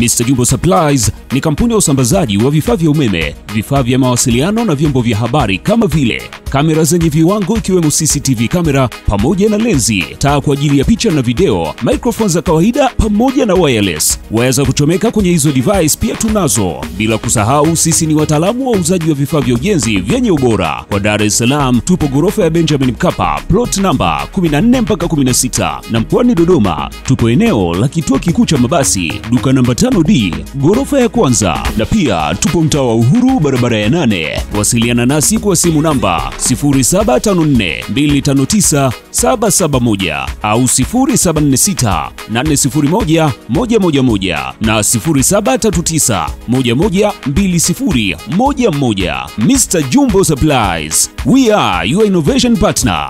Mr. Jumbo Supplies ni kampuni ya usambazaji wa vifaa vya umeme, vifaa vya mawasiliano na vyombo vya habari kama vile kamera zenye viwango ikiwemo CCTV kamera pamoja na lenzi, taa kwa ajili ya picha na video, microphone za kawaida pamoja na wireless. Waweza kuchomeka kwenye hizo device pia tunazo. Bila kusahau sisi ni wataalamu wa uzaji wa vifaa vya ujenzi vyenye ubora. Kwa Dar es Salaam tupo ghorofa ya Benjamin Mkapa, plot namba 14 mpaka 16, na mkoani Dodoma tupo eneo la kituo kikuu cha mabasi, duka namba 5D, ghorofa ya kwanza, na pia tupo mtaa wa Uhuru, barabara ya nane. Wasiliana nasi kwa simu namba 0754259771 au 0746801111 na 0739112011. Mr. Jumbo Supplies, we are your innovation partner.